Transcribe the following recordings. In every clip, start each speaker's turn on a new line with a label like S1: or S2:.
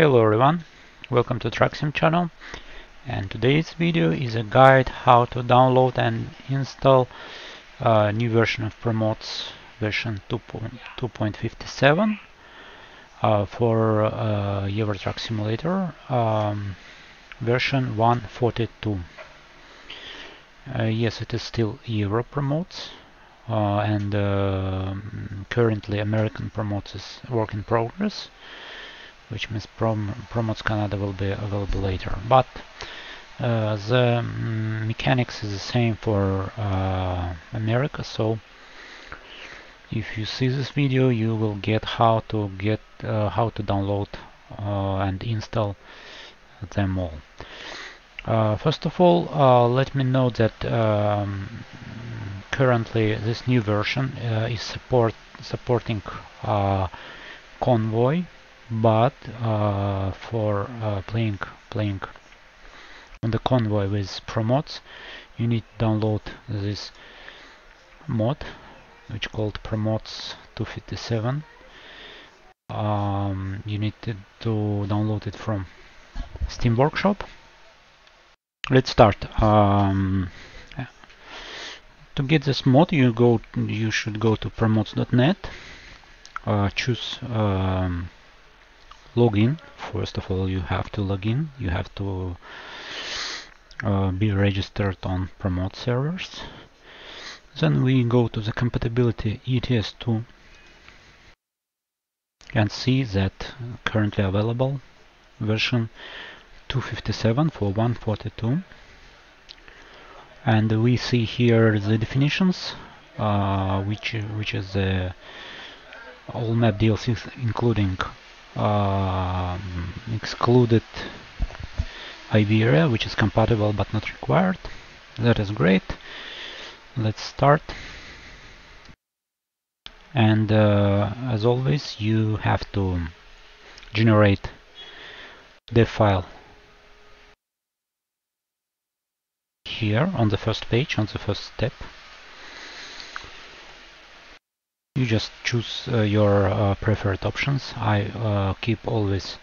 S1: Hello everyone, welcome to TruckSim channel. And today's video is a guide how to download and install a new version of Promods version 2.57 uh, for uh, Euro Truck Simulator um, version 142. Uh, yes, it is still Euro Promods uh, and uh, currently American Promods is work in progress which means prom Promods Canada will be available later. But uh, the mm, mechanics is the same for uh, America, so if you see this video, you will get how to get uh, how to download uh, and install them all. Uh, first of all, uh, let me note that um, currently this new version is support supporting Convoy but uh, for uh, playing playing on the convoy with promods you need to download this mod which called promods 257 um, you need to, to, download it from steam workshop. Let's start. Um, to get this mod you go you should go to promods.net uh, choose um, login first of all you have to log in. You have to uh, be registered on promote servers. Then we go to the compatibility ETS2 and see that currently available version 257 for 142 and we see here the definitions uh, which which is the all map DLCs including um, excluded Iberia which is compatible but not required. That is great. Let's start. And uh, as always you have to generate the file here on the first page on the first step you just choose uh, your uh, preferred options. I uh, keep always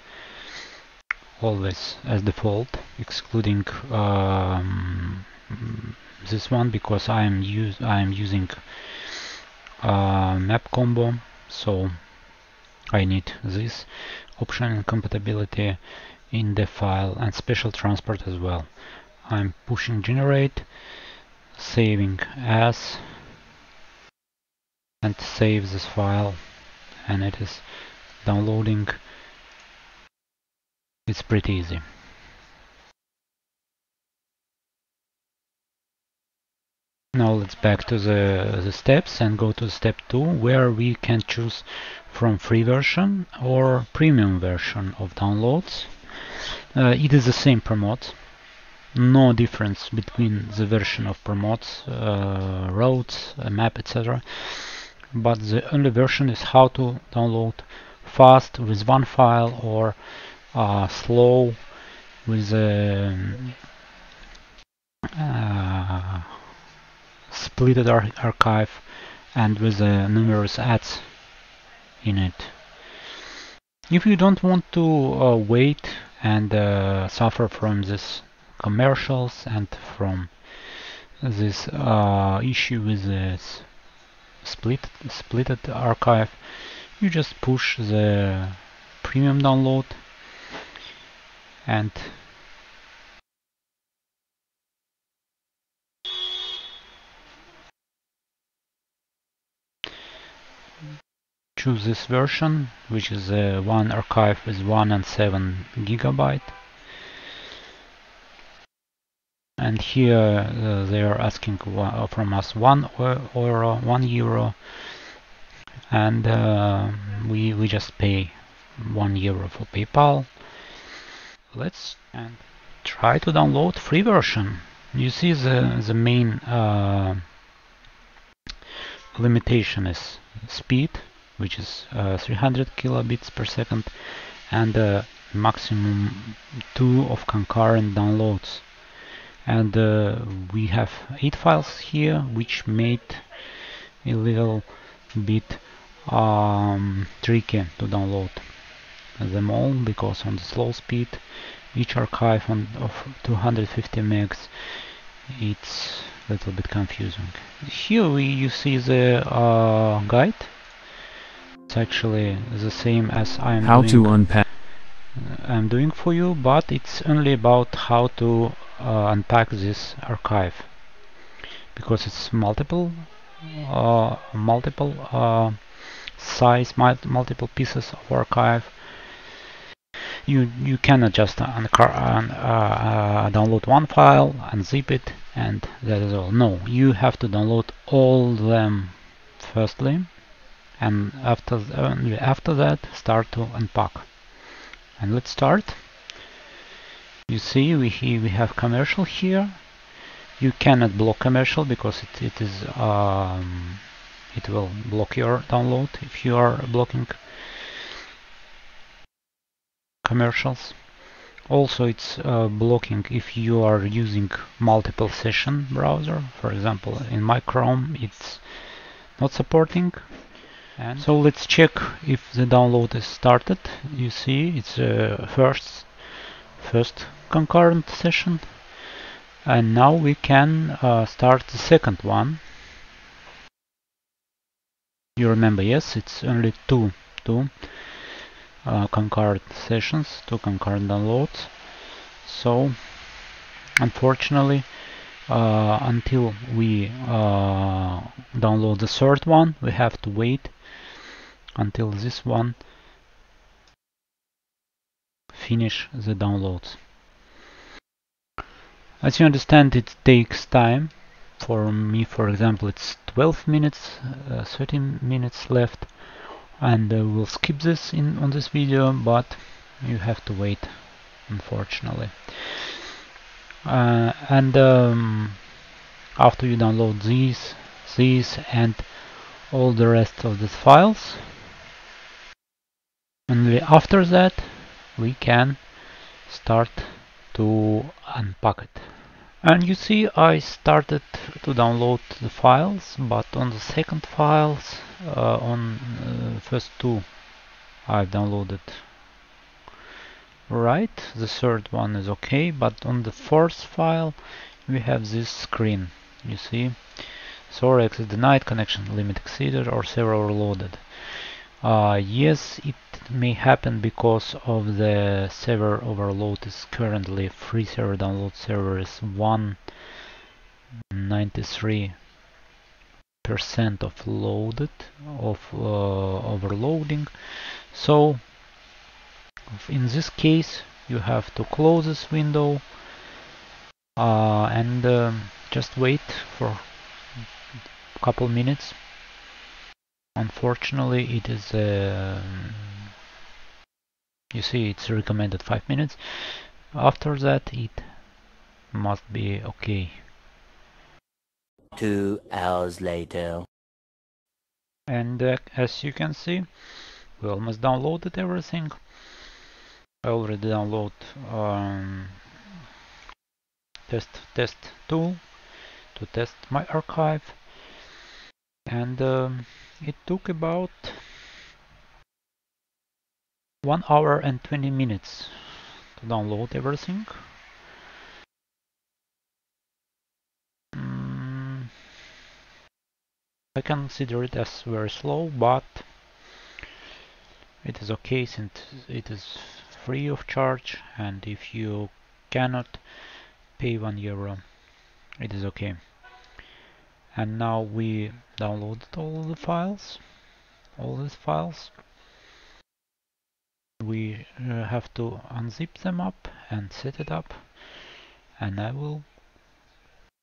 S1: always as default excluding um, this one because I am use I am using uh, map combo so I need this option compatibility in the file and special transport as well. I'm pushing generate saving as and save this file and it is downloading. It's pretty easy. Now let's back to the, the steps and go to step 2 where we can choose from free version or premium version of downloads. Uh, it is the same promote. No difference between the version of promods uh, roads map etc but the only version is how to download fast with one file or uh, slow with a um, uh, splitted ar archive and with uh, numerous ads in it. If you don't want to uh, wait and uh, suffer from this commercials and from this uh, issue with this split splitted archive you just push the premium download and choose this version which is uh, one archive with 1 and 7 gigabyte and here uh, they are asking uh, from us one euro, one euro, and uh, we we just pay one euro for PayPal. Let's and try to download free version. You see the the main uh, limitation is speed, which is uh, 300 kilobits per second, and uh, maximum two of concurrent downloads and uh, we have eight files here which made a little bit um, tricky to download them all because on the slow speed each archive on of 250 megs it's a little bit confusing. Here we, you see the uh, guide. It's actually the same as I'm
S2: How
S1: doing,
S2: to unpack.
S1: I'm doing for you, but it's only about how to uh, unpack this archive because it's multiple uh, multiple uh, size multiple pieces of archive. You you cannot just un uh, download one file unzip it and that is all. No you have to download all them firstly and after th after that start to unpack. And let's start you see we we have commercial here. You cannot block commercial because it, it is um, it will block your download if you are blocking commercials. Also it's uh, blocking if you are using multiple session browser. For example in my Chrome it's not supporting. And? So let's check if the download is started. You see it's uh, first first concurrent session. And now we can uh, start the second one. You remember yes it's only two two uh, concurrent sessions two concurrent downloads. So unfortunately uh, until we uh, download the third one we have to wait until this one finish the downloads as you understand, it takes time. For me, for example, it's 12 minutes, uh, 13 minutes left, and uh, we'll skip this in on this video, but you have to wait, unfortunately. Uh, and um, after you download these, these, and all the rest of the files, only after that we can start to unpack it. And you see I started to download the files, but on the second files, uh, on uh, first two I've downloaded right, the third one is okay, but on the fourth file we have this screen, you see, sorry access denied, connection limit exceeded or server overloaded. Uh, yes, it may happen because of the server overload is currently free server download server is 193 percent of loaded of uh, overloading. So in this case you have to close this window uh, and um, just wait for a couple minutes unfortunately it is uh, you see it's recommended 5 minutes. After that it must be okay.
S3: Two hours later.
S1: And uh, as you can see we almost downloaded everything. I already download um, test test tool to test my archive and um, it took about 1 hour and 20 minutes to download everything. Mm, I consider it as very slow, but it is okay since it is free of charge and if you cannot pay 1 euro it is okay and now we downloaded all the files all these files. We uh, have to unzip them up and set it up and I will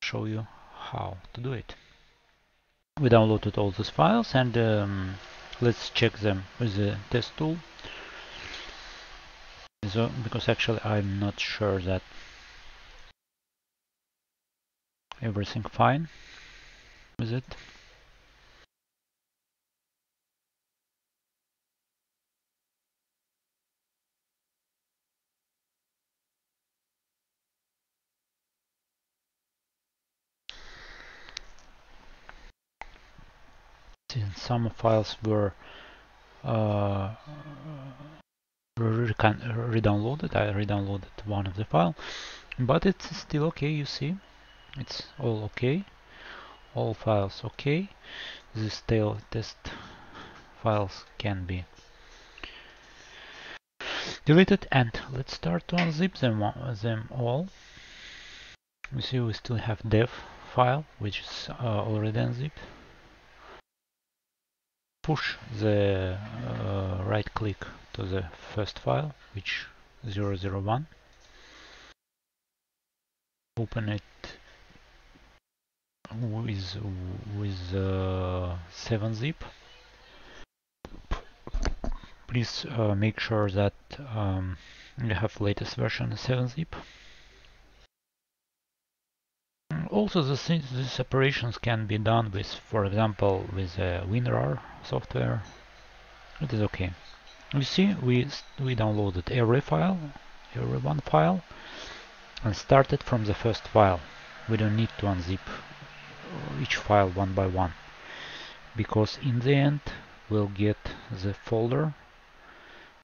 S1: show you how to do it. We downloaded all these files and um, let's check them with the test tool. So because actually I'm not sure that everything fine is it? Some files were uh, re-downloaded. I re-downloaded one of the file, but it's still okay. You see, it's all okay. All files okay. These tail test files can be deleted and let's start to unzip them, them all. You see we still have dev file which is uh, already unzipped. Push the uh, right click to the first file which 001. Open it with with uh, 7-zip please uh, make sure that um, you have latest version 7-zip. Also, the, these operations can be done with, for example, with uh, WinRAR software. It is okay. You see, we we downloaded every file, every one file, and started from the first file. We don't need to unzip each file one by one, because in the end we'll get the folder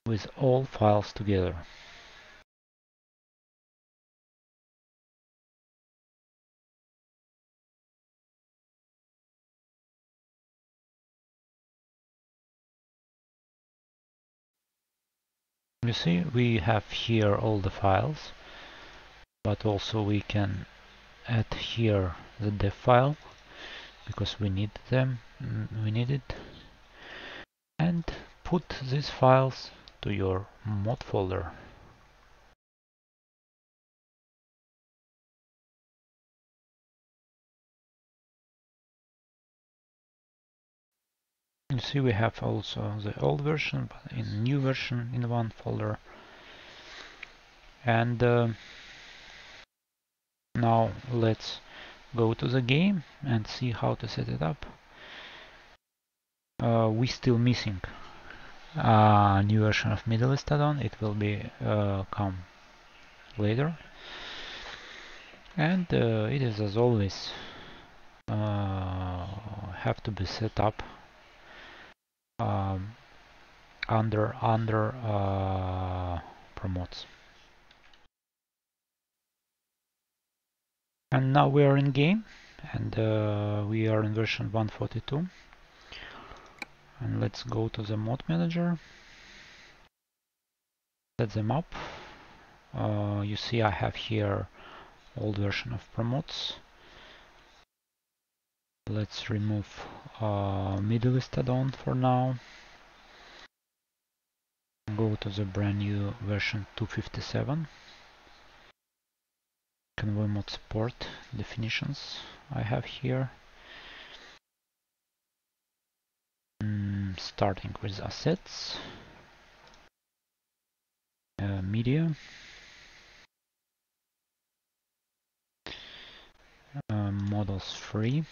S1: with all files together. You see, we have here all the files, but also we can add here the dev file because we need them, we need it, and put these files to your mod folder. You see we have also the old version but in new version in one folder and uh, now let's go to the game and see how to set it up uh, we still missing a new version of Middle East add-on. It will be uh, come later. And uh, it is as always uh, have to be set up um, under under uh, promods. And now we are in game and uh, we are in version 142 and let's go to the mod manager. Set them up. Uh, you see I have here old version of promods let's remove uh, Middle add-on for now. Go to the brand new version 257 convoy mod support definitions I have here? Starting with assets, uh, media, uh, models 3,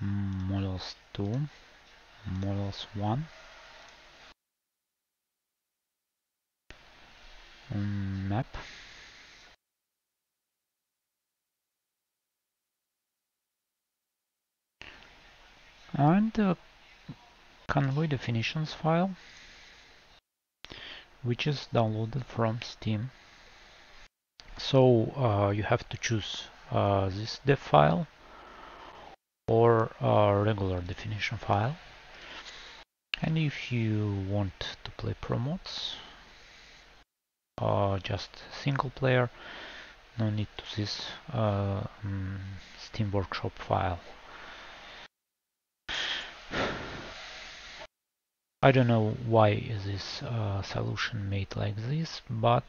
S1: models 2, models 1, um, map, and uh, convoy definitions file which is downloaded from Steam. So uh, you have to choose uh, this dev file or a regular definition file. And if you want to play pro promods, uh, just single player, no need to this uh, um, Steam Workshop file. I don't know why this uh, solution made like this, but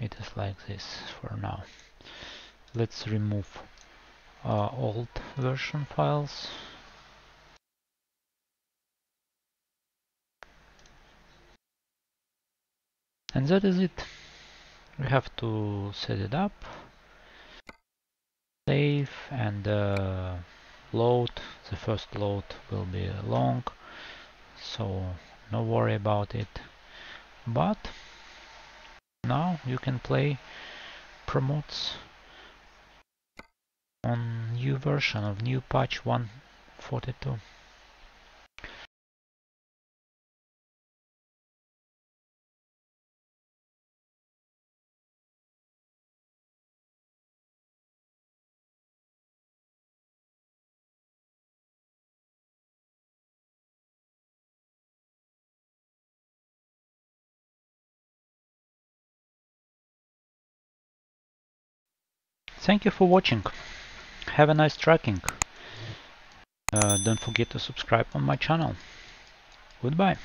S1: it is like this for now. Let's remove uh, old version files. And that is it. We have to set it up, save and uh, load. The first load will be long so no worry about it but now you can play promods on new version of new patch 142. Thank you for watching. Have a nice tracking. Uh, don't forget to subscribe on my channel. Goodbye.